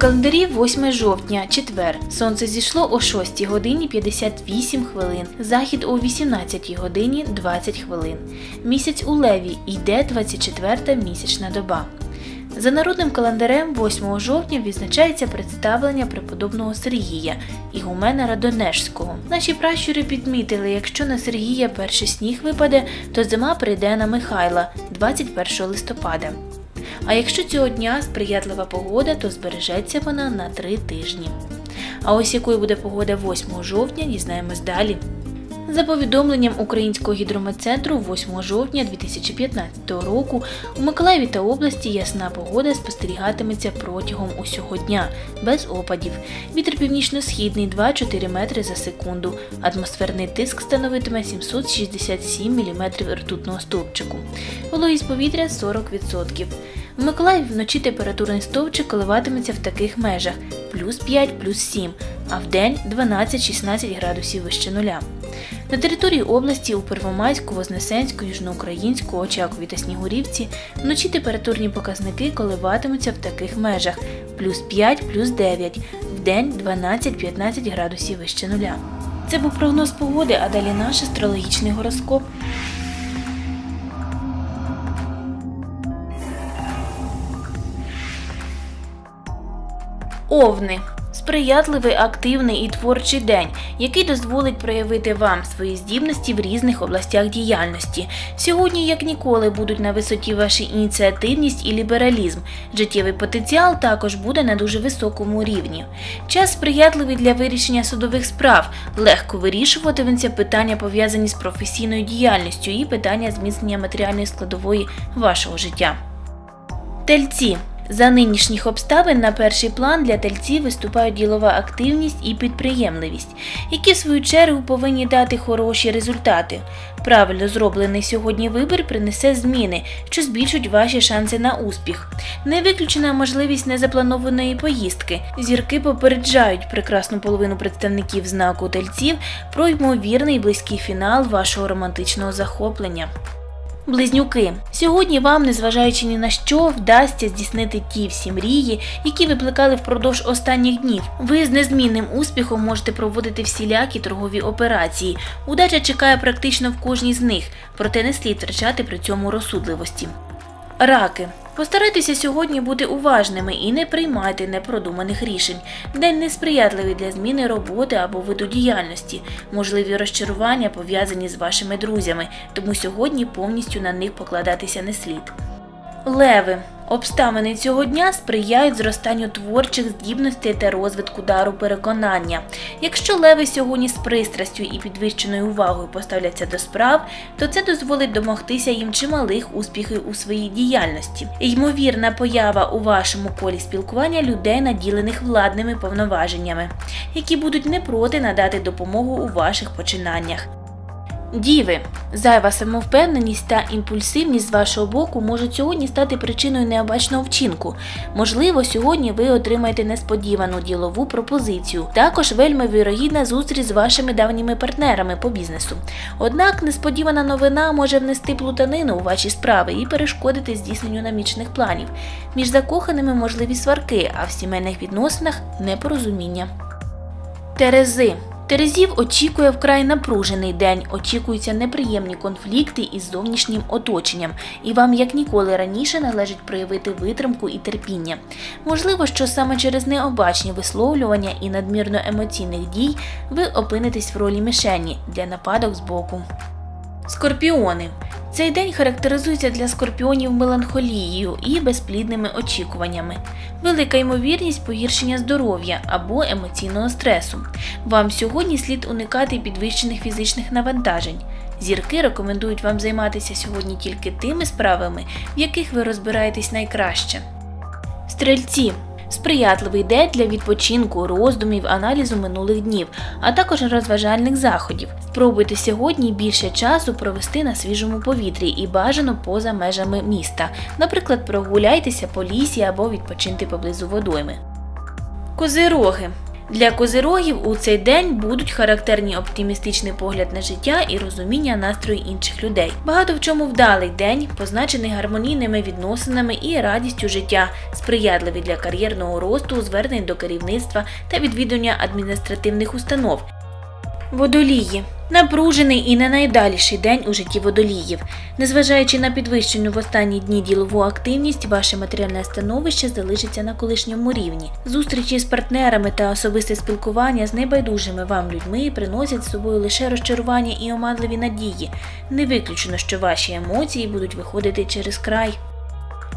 Календарі 8 жовтня, четвер. Сонце зійшло о 6 годині 58 хвилин. Захід о 18 годині 20 хвилин. Місяць у леві йде 24 місячна доба. За народним календарем 8 жовтня відзначається представлення преподобного Сергія, ігумена Радонежського. Наші пращури підмітили, якщо на Сергія перший сніг випаде, то зима прийде на Михайла 21 листопада. А якщо цього дня сприятлива погода, то збережеться вона на три тижні. А ось якою буде погода 8 жовтня, дізнаємось далі. За повідомленням Українського гідрометцентру, 8 жовтня 2015 року у Миколаєві та області ясна погода спостерігатиметься протягом усього дня, без опадів. Вітер північно-східний 2-4 метри за секунду. Атмосферний тиск становитиме 767 мм ртутного стовпчику. Вологість повітря 40%. В Миколаєві вночі температурний стовпчик коливатиметься в таких межах плюс 5, плюс 7, а в день 12-16 градусів вище нуля. На території області у Первомайську, Вознесенську, Южноукраїнську, Очакові та Снігурівці вночі температурні показники коливатимуться в таких межах плюс 5, плюс 9, в день 12-15 градусів вище нуля. Це був прогноз погоди, а далі наш астрологічний гороскоп. Овни сприятливий, активний і творчий день, який дозволить проявити вам свої здібності в різних областях діяльності. Сьогодні, як ніколи, будуть на висоті ваші ініціативність і лібералізм. Життєвий потенціал також буде на дуже високому рівні. Час сприятливий для вирішення судових справ, легко вирішуватиметься питання пов'язані з професійною діяльністю і питання зміцнення матеріальної складової вашого життя. Тельці за нинішніх обставин на перший план для тельців виступають ділова активність і підприємливість, які в свою чергу повинні дати хороші результати. Правильно зроблений сьогодні вибір принесе зміни, що збільшать ваші шанси на успіх. Не виключена можливість незапланованої поїздки. Зірки попереджають прекрасну половину представників знаку тельців про ймовірний близький фінал вашого романтичного захоплення. Близнюки, сьогодні вам, незважаючи ні на що, вдасться здійснити ті всі мрії, які ви плекали впродовж останніх днів. Ви з незмінним успіхом можете проводити всілякі торгові операції. Удача чекає практично в кожній з них, проте не слід втрачати при цьому розсудливості. Раки. Постарайтеся сьогодні бути уважними і не приймайте непродуманих рішень. День несприятливий для зміни роботи або виду діяльності, можливі розчарування пов'язані з вашими друзями, тому сьогодні повністю на них покладатися не слід. Леви. Обставини цього дня сприяють зростанню творчих здібностей та розвитку дару переконання. Якщо леви сьогодні з пристрастю і підвищеною увагою поставляться до справ, то це дозволить домогтися їм чималих успіхів у своїй діяльності. Ймовірна поява у вашому колі спілкування людей, наділених владними повноваженнями, які будуть не проти надати допомогу у ваших починаннях. Діви, зайва самовпевненість та імпульсивність з вашого боку можуть сьогодні стати причиною необачного вчинку. Можливо, сьогодні ви отримаєте несподівану ділову пропозицію. Також вельми вірогідна зустріч з вашими давніми партнерами по бізнесу. Однак несподівана новина може внести плутанину у ваші справи і перешкодити здійсненню намічених планів. Між закоханими можливі сварки, а в сімейних відносинах непорозуміння. Терези Терезів очікує вкрай напружений день, очікуються неприємні конфлікти із зовнішнім оточенням, і вам як ніколи раніше належить проявити витримку і терпіння. Можливо, що саме через необачні висловлювання і надмірно емоційних дій ви опинитесь в ролі мішені для нападок з боку. Скорпіони. Цей день характеризується для скорпіонів меланхолією і безплідними очікуваннями, велика ймовірність погіршення здоров'я або емоційного стресу. Вам сьогодні слід уникати підвищених фізичних навантажень. Зірки рекомендують вам займатися сьогодні тільки тими справами, в яких ви розбираєтесь найкраще. Стрельці сприятливий день для відпочинку, роздумів, аналізу минулих днів, а також розважальних заходів. Спробуйте сьогодні більше часу провести на свіжому повітрі і бажано поза межами міста. Наприклад, прогуляйтеся по лісі або відпочиньте поблизу водойми. Козироги Для козирогів у цей день будуть характерні оптимістичний погляд на життя і розуміння настрою інших людей. Багато в чому вдалий день, позначений гармонійними відносинами і радістю життя, сприятливий для кар'єрного росту, звернень до керівництва та відвідування адміністративних установ. Водолії напружений і не найдаліший день у житті водоліїв. Незважаючи на підвищену в останні дні ділову активність, ваше матеріальне становище залишиться на колишньому рівні. Зустрічі з партнерами та особисте спілкування з небайдужими вам людьми приносять з собою лише розчарування і оманливі надії. Не виключено, що ваші емоції будуть виходити через край.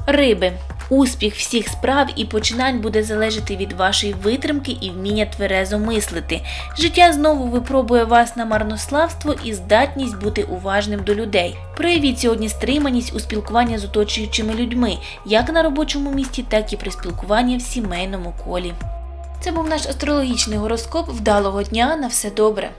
Риби. Успіх всіх справ і починань буде залежати від вашої витримки і вміння тверезо мислити. Життя знову випробує вас на марнославство і здатність бути уважним до людей. Проявіть сьогодні стриманість у спілкуванні з оточуючими людьми, як на робочому місці, так і при спілкуванні в сімейному колі. Це був наш астрологічний гороскоп вдалого дня на все добре.